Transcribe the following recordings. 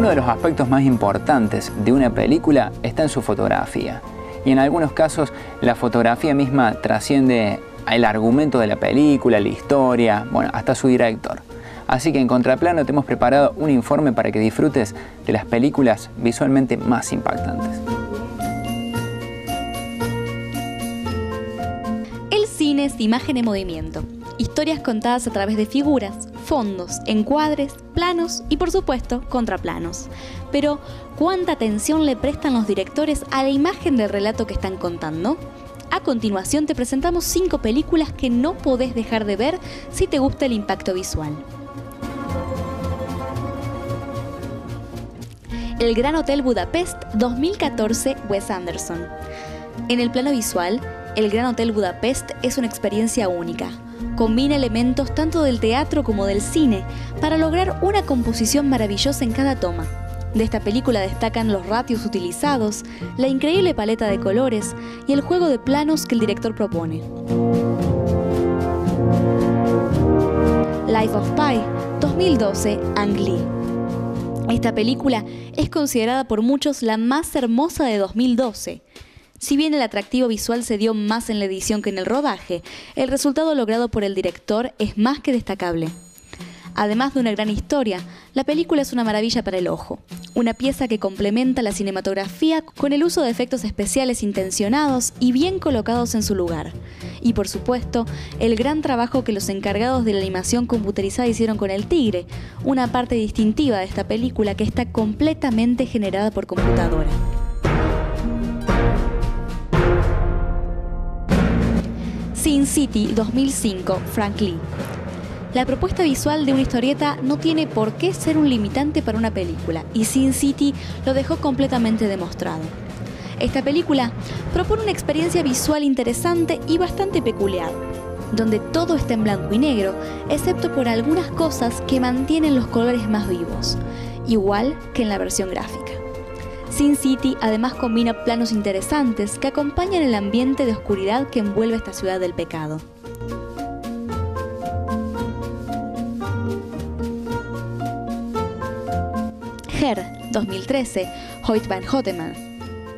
Uno de los aspectos más importantes de una película está en su fotografía. Y en algunos casos la fotografía misma trasciende el argumento de la película, la historia, bueno, hasta su director. Así que en Contraplano te hemos preparado un informe para que disfrutes de las películas visualmente más impactantes. El cine es imagen en movimiento, historias contadas a través de figuras, fondos, encuadres, planos y por supuesto contraplanos. Pero, ¿cuánta atención le prestan los directores a la imagen del relato que están contando? A continuación te presentamos cinco películas que no podés dejar de ver si te gusta el impacto visual. El Gran Hotel Budapest 2014 Wes Anderson. En el plano visual, el Gran Hotel Budapest es una experiencia única. Combina elementos tanto del teatro como del cine para lograr una composición maravillosa en cada toma. De esta película destacan los ratios utilizados, la increíble paleta de colores y el juego de planos que el director propone. Life of Pi 2012 Ang Lee. Esta película es considerada por muchos la más hermosa de 2012. Si bien el atractivo visual se dio más en la edición que en el rodaje, el resultado logrado por el director es más que destacable. Además de una gran historia, la película es una maravilla para el ojo, una pieza que complementa la cinematografía con el uso de efectos especiales intencionados y bien colocados en su lugar. Y por supuesto, el gran trabajo que los encargados de la animación computerizada hicieron con el tigre, una parte distintiva de esta película que está completamente generada por computadora. Sin City 2005, Frank Lee. La propuesta visual de una historieta no tiene por qué ser un limitante para una película, y Sin City lo dejó completamente demostrado. Esta película propone una experiencia visual interesante y bastante peculiar, donde todo está en blanco y negro, excepto por algunas cosas que mantienen los colores más vivos, igual que en la versión gráfica. Sin City además combina planos interesantes que acompañan el ambiente de oscuridad que envuelve esta ciudad del pecado. Her, 2013, Hoyt van Hoteman.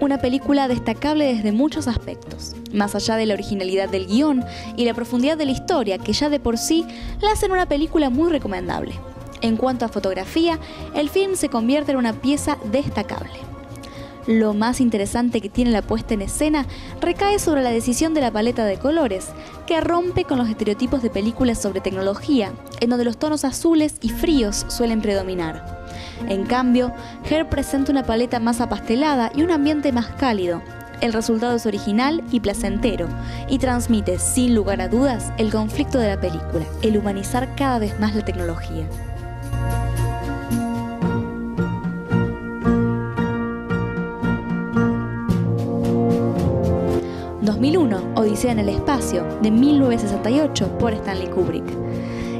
Una película destacable desde muchos aspectos, más allá de la originalidad del guion y la profundidad de la historia, que ya de por sí la hacen una película muy recomendable. En cuanto a fotografía, el film se convierte en una pieza destacable. Lo más interesante que tiene la puesta en escena recae sobre la decisión de la paleta de colores, que rompe con los estereotipos de películas sobre tecnología, en donde los tonos azules y fríos suelen predominar. En cambio, Her presenta una paleta más apastelada y un ambiente más cálido. El resultado es original y placentero y transmite, sin lugar a dudas, el conflicto de la película, el humanizar cada vez más la tecnología. ...2001, Odisea en el espacio, de 1968, por Stanley Kubrick.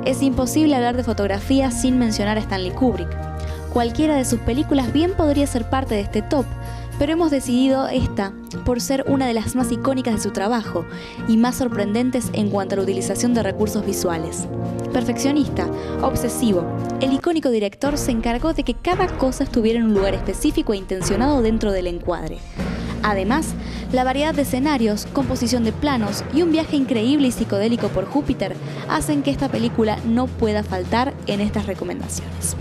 Es imposible hablar de fotografía sin mencionar a Stanley Kubrick. Cualquiera de sus películas bien podría ser parte de este top, pero hemos decidido esta por ser una de las más icónicas de su trabajo y más sorprendentes en cuanto a la utilización de recursos visuales. Perfeccionista, obsesivo, el icónico director se encargó de que cada cosa estuviera en un lugar específico e intencionado dentro del encuadre. Además, la variedad de escenarios, composición de planos y un viaje increíble y psicodélico por Júpiter hacen que esta película no pueda faltar en estas recomendaciones.